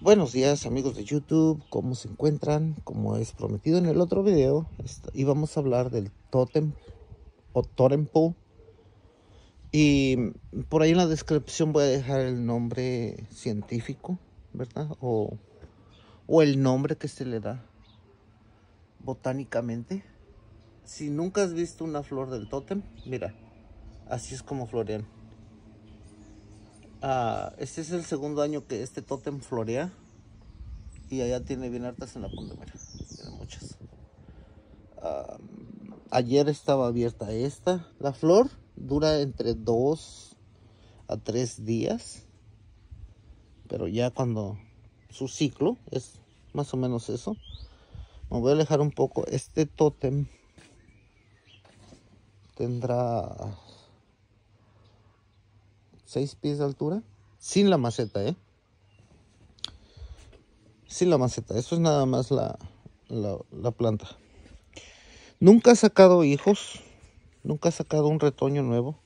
Buenos días amigos de YouTube, ¿cómo se encuentran? Como es prometido en el otro video, íbamos a hablar del totem o totem pole. Y por ahí en la descripción voy a dejar el nombre científico, ¿verdad? O, o el nombre que se le da botánicamente. Si nunca has visto una flor del tótem, mira, así es como florean. Ah, este es el segundo año que este tótem florea. Y allá tiene bien hartas en la punta, mira. Tiene muchas. Ayer estaba abierta esta. La flor dura entre dos a tres días. Pero ya cuando su ciclo es más o menos eso. Me voy a alejar un poco. Este tótem tendrá 6 pies de altura. Sin la maceta, ¿eh? Sin la maceta. Eso es nada más la, la, planta. Nunca ha sacado hijos. Nunca ha sacado un retoño nuevo.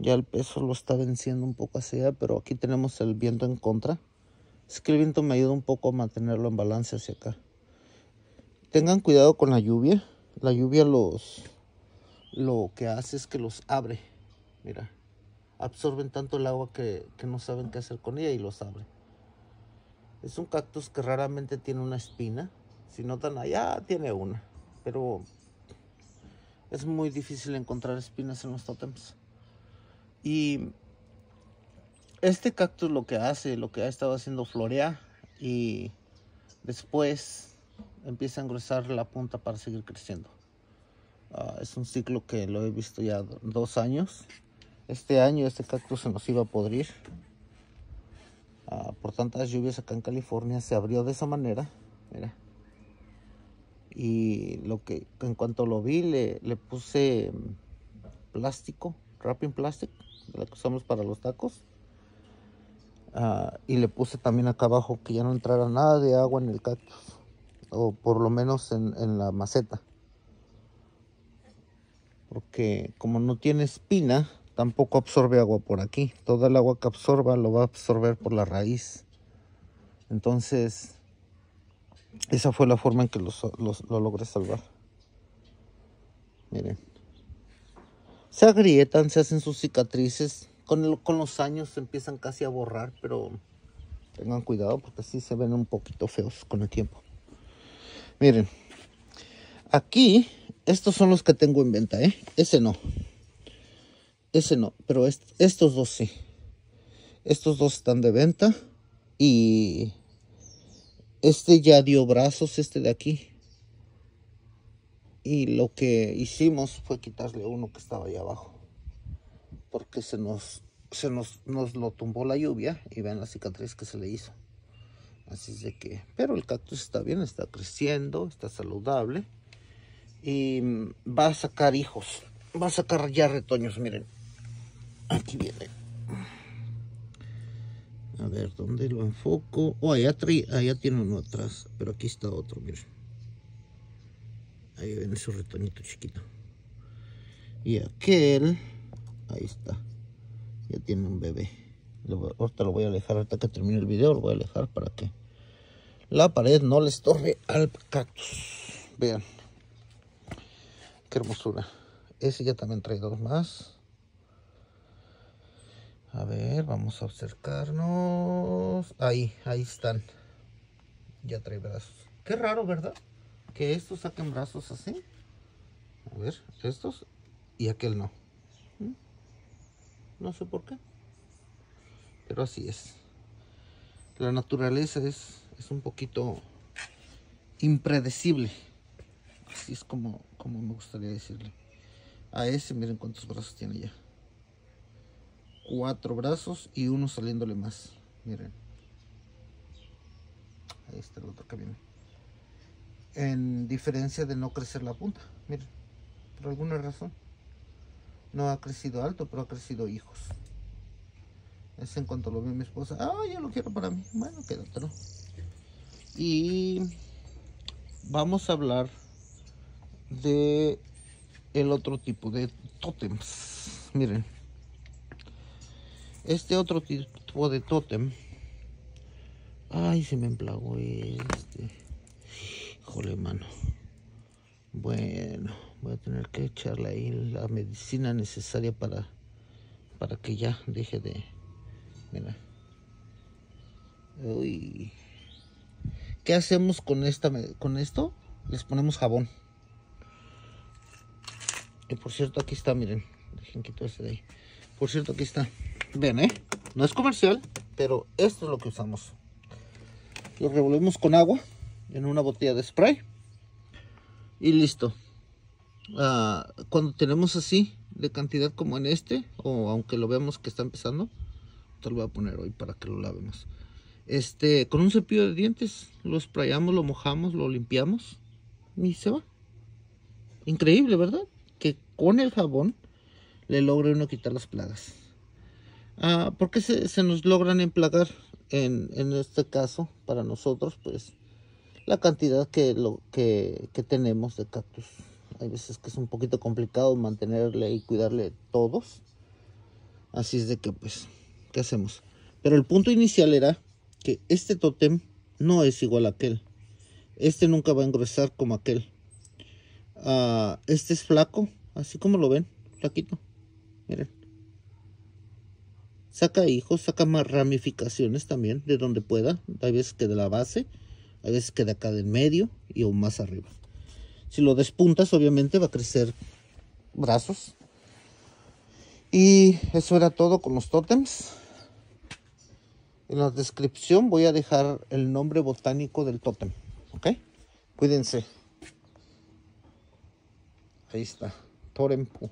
Ya el peso lo está venciendo un poco hacia allá, pero aquí tenemos el viento en contra. Es que el viento me ayuda un poco a mantenerlo en balance hacia acá. Tengan cuidado con la lluvia. La lluvia los lo que hace es que los abre. Mira absorben tanto el agua que, no saben qué hacer con ella y los abre. Es un cactus que raramente tiene una espina. Si notan allá tiene una. Pero es muy difícil encontrar espinas en los tótems. Y este cactus lo que hace, lo que ha estado haciendo florea y después empieza a engrosar la punta para seguir creciendo. Ah, es un ciclo que lo he visto ya dos años este año este cactus se nos iba a podrir. Ah, por tantas lluvias acá en California se abrió de esa manera. Mira. Y lo que en cuanto lo vi le, puse mm, plástico, wrapping plastic, la que usamos para los tacos. Ah, y le puse también acá abajo que ya no entrara nada de agua en el cactus. O por lo menos en, en la maceta. Porque como no tiene espina, tampoco absorbe agua por aquí. Toda el agua que absorba lo va a absorber por la raíz. Entonces, esa fue la forma en que los, lo logré salvar. Miren. Se agrietan, se hacen sus cicatrices. Con, con los años se empiezan casi a borrar, pero tengan cuidado porque sí se ven un poquito feos con el tiempo. Miren. Aquí, estos son los que tengo en venta, ¿eh? Ese no. Ese no, pero estos dos sí. Estos dos están de venta. Y este ya dio brazos, este de aquí. Y lo que hicimos fue quitarle uno que estaba ahí abajo. Porque se nos, se nos, nos lo tumbó la lluvia. Y ven la cicatriz que se le hizo. Así es de que, pero el cactus está bien, está creciendo, está saludable. Y va a sacar hijos. Va a sacar ya retoños, miren. Aquí viene. A ver, ¿dónde lo enfoco? Oh, allá, allá tiene uno atrás. Pero aquí está otro, miren. Ahí viene su retoñito chiquito. Y aquel, ahí está. Ya tiene un bebé. ahorita lo voy a alejar, ahorita que termine el video lo voy a alejar para que la pared no le estorbe al cactus. Vean. Qué hermosura. Ese ya también trae dos más. A ver, vamos a acercarnos. Ahí, ahí están. Ya trae brazos. Qué raro, ¿verdad? Que estos saquen brazos así. A ver, estos y aquel no. ¿Mm? No sé por qué. Pero así es. La naturaleza es, es un poquito impredecible. Así es como, como me gustaría decirle. A ese, miren cuántos brazos tiene ya cuatro brazos y uno saliéndole más. Miren. Ahí está el otro que viene. En diferencia de no crecer la punta. Miren. Por alguna razón. No ha crecido alto, pero ha crecido hijos. Es en cuanto lo ve mi esposa. Ah, yo lo quiero para mí. Bueno, quédatelo. Y vamos a hablar de el otro tipo de tótems. Miren. Este otro tipo de tótem Ay, se me emplagó este. Híjole, mano. Bueno, voy a tener que echarle ahí la medicina necesaria para, para que ya deje de... Mira. Uy. ¿Qué hacemos con, esta, con esto? Les ponemos jabón. Y por cierto, aquí está, miren. Dejen quito de ahí. Por cierto, aquí está. Ven, ¿eh? No es comercial, pero esto es lo que usamos. Lo revolvemos con agua en una botella de spray. Y listo. Ah, cuando tenemos así, de cantidad como en este, o aunque lo veamos que está empezando, te lo voy a poner hoy para que lo lavemos. Este, con un cepillo de dientes, lo sprayamos, lo mojamos, lo limpiamos y se va. Increíble, ¿verdad? Que con el jabón le logre uno quitar las plagas. Ah, ¿Por qué se, nos logran emplagar? En, en, este caso, para nosotros, pues, la cantidad que, lo, que, que tenemos de cactus. Hay veces que es un poquito complicado mantenerle y cuidarle todos. Así es de que, pues, ¿qué hacemos? Pero el punto inicial era que este tótem no es igual a aquel. Este nunca va a engruesar como aquel. Ah, este es flaco, así como lo ven, flaquito. Miren. Saca hijos, saca más ramificaciones también de donde pueda. Hay veces que de la base, hay veces que de acá del medio y aún más arriba. Si lo despuntas, obviamente va a crecer brazos. Y eso era todo con los tótems. En la descripción voy a dejar el nombre botánico del tótem. ¿Ok? Cuídense. Ahí está. Torempu.